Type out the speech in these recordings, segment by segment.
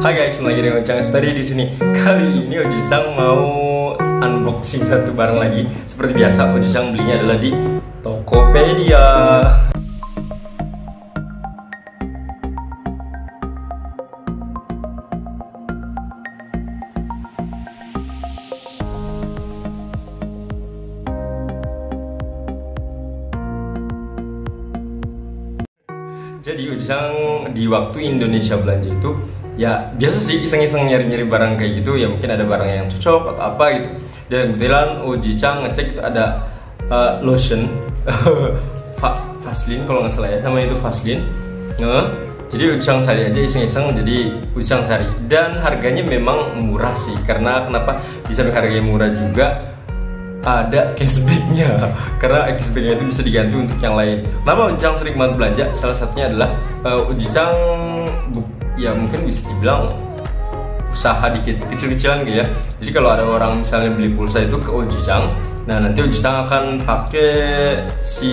Hai guys, kembali lagi dengan Ojang Story di sini. Kali ini Ojang mau unboxing satu barang lagi. Seperti biasa, Ojang belinya adalah di Tokopedia. Jadi Ujang di waktu Indonesia belanja itu ya biasa sih iseng-iseng nyari-nyari barang kayak gitu. Ya mungkin ada barang yang cocok atau apa gitu. Dan kebetulan Uji Chang ngecek itu ada uh, lotion. Va Vaseline kalau nggak salah ya namanya itu Vaseline. Nah, jadi Ujang cari aja iseng-iseng jadi Ujang cari. Dan harganya memang murah sih karena kenapa? Bisa harganya murah juga ada cashbacknya. Karena cashbacknya itu bisa diganti untuk yang lain. Kenapa Ujang sering banget belanja? Salah satunya adalah uh, Ujang ya mungkin bisa dibilang usaha dikit kecil-kecilan gitu ya. Jadi kalau ada orang misalnya beli pulsa itu ke Ujang, nah nanti Ujang akan pakai si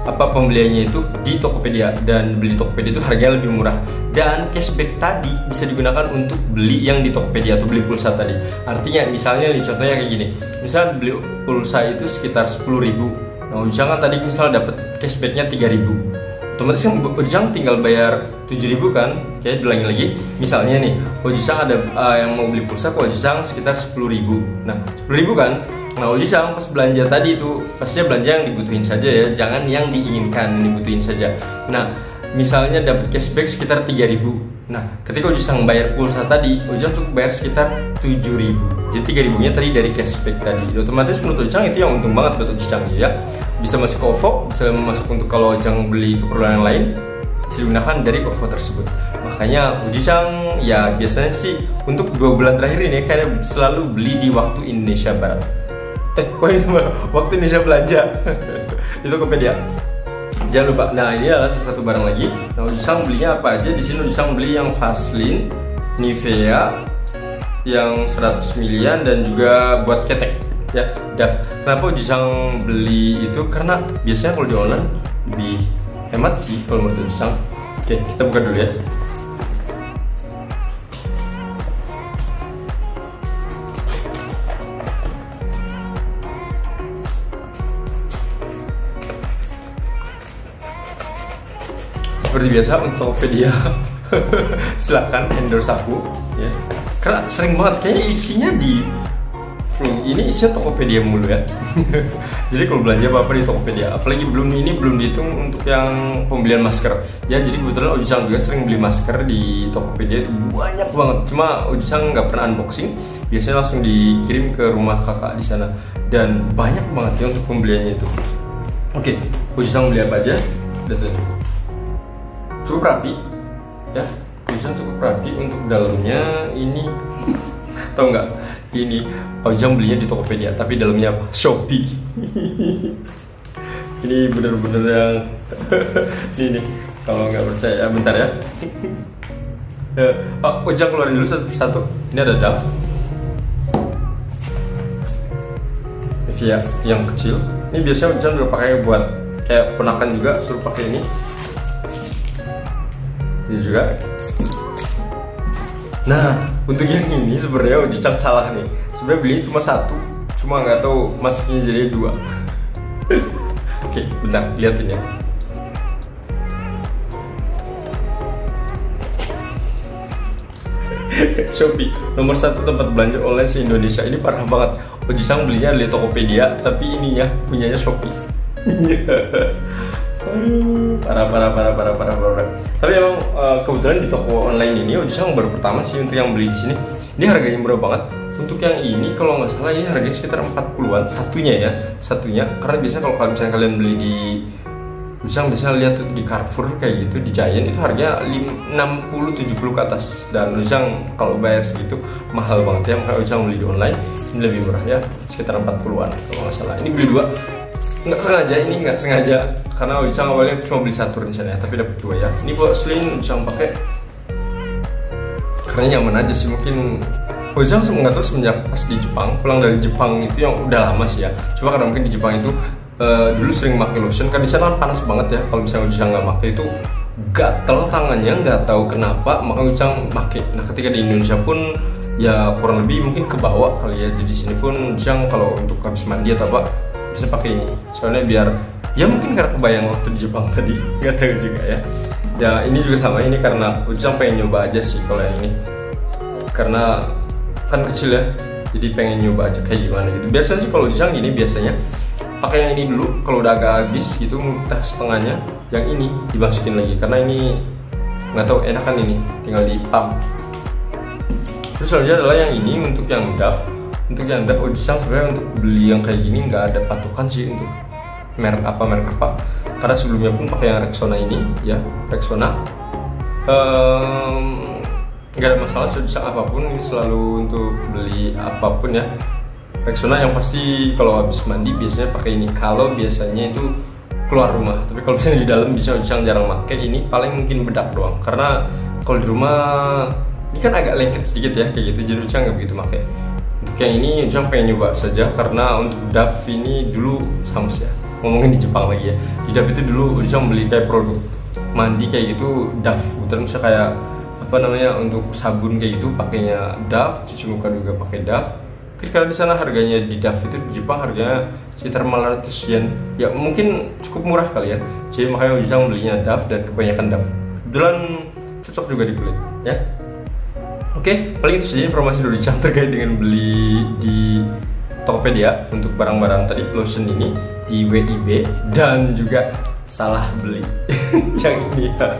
apa pembeliannya itu di Tokopedia. Dan beli di Tokopedia itu harganya lebih murah. Dan cashback tadi bisa digunakan untuk beli yang di Tokopedia atau beli pulsa tadi. Artinya misalnya nih contohnya kayak gini. Misal beli pulsa itu sekitar 10.000 nah Ujang kan tadi misal dapat cashbacknya 3.000 otomatis kan Ujang tinggal bayar 7.000 kan kayak bilangin lagi misalnya nih Ujang ada uh, yang mau beli pulsa ke Ujang sekitar 10.000 nah 10.000 kan Nah, sama pas belanja tadi itu pastinya belanja yang dibutuhin saja ya, jangan yang diinginkan dibutuhin saja. Nah, misalnya dapat cashback sekitar 3000 Nah, ketika Uji sang bayar pulsa tadi, Uji cukup bayar sekitar 7000 Jadi 3000 nya tadi dari cashback tadi. Otomatis menurut Ujang itu yang untung banget buat Uji Sang ya. Bisa masuk ke OVO, bisa masuk untuk kalau Ujang beli keperluan yang lain, bisa digunakan dari OVO tersebut. Makanya Uji Chang ya biasanya sih untuk dua bulan terakhir ini kayaknya selalu beli di waktu Indonesia Barat. Eh waktu Indonesia belanja. Itu Tokopedia. Jangan lupa nah ini adalah salah satu barang lagi. Nah Ujang belinya apa aja? Di sini Ujang beli yang Vaseline Nivea yang 100 milian dan juga buat ketek ya Dav kenapa Ujang beli itu? Karena biasanya kalau di online lebih hemat sih kalau menurut Ujang oke kita buka dulu ya. Seperti biasa untuk Tokopedia silahkan endorse aku ya. Karena sering banget kayaknya isinya di ini isinya Tokopedia mulu ya. Jadi kalau belanja apa apa di Tokopedia apalagi belum ini belum dihitung untuk yang pembelian masker. Ya jadi kebetulan Ojang juga sering beli masker di Tokopedia itu banyak banget. Cuma Ojang nggak pernah unboxing biasanya langsung dikirim ke rumah kakak di sana. Dan banyak banget ya untuk pembeliannya itu. Oke Ojang beli apa aja? Tuh cukup rapi ya. Tulisan cukup rapi untuk dalamnya. Ini tau nggak ini Ojang belinya di Tokopedia tapi dalamnya apa? Shopee. Ini bener-bener yang ini kalau nggak percaya bentar ya. Oh, Ojang keluarin dulu satu persatu. Ini ada DAF Via yang kecil. Ini biasanya Ojang udah pakai buat kayak penakan juga suruh pakai ini. Ini juga nah untuk yang ini sebenarnya Ojicang salah nih. Sebenarnya beli cuma satu cuma nggak tahu masuknya jadi dua. Oke bentar liatin ya. Shopee nomor satu tempat belanja online se Indonesia ini parah banget. Ojicang belinya di Tokopedia tapi ininya punyanya Shopee. Parah parah parah parah parah parah tapi emang uh, kebetulan di toko online ini Ojang baru pertama sih untuk yang beli di sini. Ini harganya murah banget. Untuk yang ini kalau nggak salah ini harganya sekitar 40-an satunya ya satunya. Karena biasanya kalau misalnya kalian beli di Ujang bisa lihat tuh di Carrefour kayak gitu di Giant itu harganya 60 70 ke atas. Dan Ujang kalau bayar segitu mahal banget ya. Makanya Ujang beli di online ini lebih murah ya sekitar 40-an kalau nggak salah. Ini beli dua nggak sengaja ini nggak sengaja. Karena Ujang awalnya cuma beli satu rencananya tapi dapat dua ya. Ini buat Slim Ujang pakai. Karena nyaman aja sih mungkin Ujang nggak tahu semenjak pas di Jepang pulang dari Jepang itu yang udah lama sih ya. Cuma karena mungkin di Jepang itu uh, dulu sering pakai lotion. Kan di sana panas banget ya kalau misalnya Ujang nggak pakai itu gatel tangannya nggak tahu kenapa maka Ucang pakai. Nah ketika di Indonesia pun ya kurang lebih mungkin ke bawah kali ya. Jadi sini pun Ucang kalau untuk habis mandi atau apa bisa pakai ini. Soalnya biar ya mungkin karena kebayang waktu di Jepang tadi nggak tahu juga ya. Ya ini juga sama ini karena Ucang pengen nyoba aja sih kalau yang ini. Karena kan kecil ya jadi pengen nyoba aja kayak gimana gitu. Biasanya sih kalau Ucang ini biasanya pakai yang ini dulu kalau udah agak habis gitu muntah setengahnya yang ini dimasukin lagi. Karena ini nggak tahu enak kan ini tinggal di pump terus selanjutnya adalah yang ini untuk yang DAF untuk yang DAF Ojisang sebenarnya untuk beli yang kayak gini nggak ada patokan sih untuk merek apa merek apa. Karena sebelumnya pun pakai yang Rexona ini ya Rexona. Nggak um, ada masalah sebisa apa pun ini selalu untuk beli apa pun ya. Rexona yang pasti kalau habis mandi biasanya pakai ini. Kalau biasanya itu keluar rumah. Tapi kalau misalnya di dalam bisa bisa jarang pakai ini paling mungkin bedak doang. Karena kalau di rumah ini kan agak lengket sedikit ya kayak gitu. Jadi Ucang nggak begitu pakai yang ini Ucang pengen nyoba saja karena untuk DAF ini dulu sama ya ngomongin di Jepang lagi ya. Di DAF itu dulu Ucang beli kayak produk mandi kayak gitu DAF terus misalnya kayak apa namanya untuk sabun kayak gitu pakainya DAF cuci muka juga pakai DAF karena di sana harganya di DAF itu di Jepang harganya sekitar 500 yen. Ya mungkin cukup murah kali ya. Jadi makanya bisa membelinya DAF dan kebanyakan DAF kebetulan cocok juga di kulit ya oke paling itu saja informasi dari Cang terkait dengan beli di Tokopedia untuk barang-barang tadi lotion ini di WIB dan juga salah beli yang ini ya.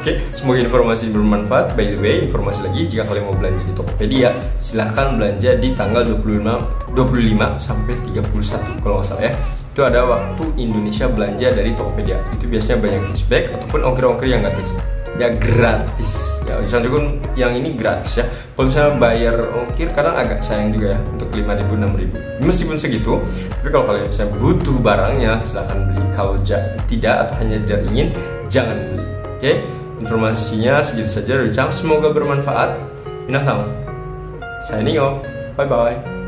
Oke, semoga informasi bermanfaat. By the way, informasi lagi jika kalian mau belanja di Tokopedia, silahkan belanja di tanggal 25 25 sampai 31 kalau nggak salah ya. Itu ada waktu Indonesia belanja dari Tokopedia. Itu biasanya banyak cashback ataupun ongkir-ongkir yang gratis. Ya gratis. Ya, misalnya juga yang ini gratis ya. Kalau misalnya bayar ongkir kadang agak sayang juga ya untuk 5.000 6.000. Meskipun segitu, tapi kalau kalian misalnya butuh barangnya silahkan beli. Kalau tidak atau hanya tidak ingin, jangan beli. Oke, informasinya segitu saja dari Chang. Semoga bermanfaat. Minasang, signing off. Bye bye.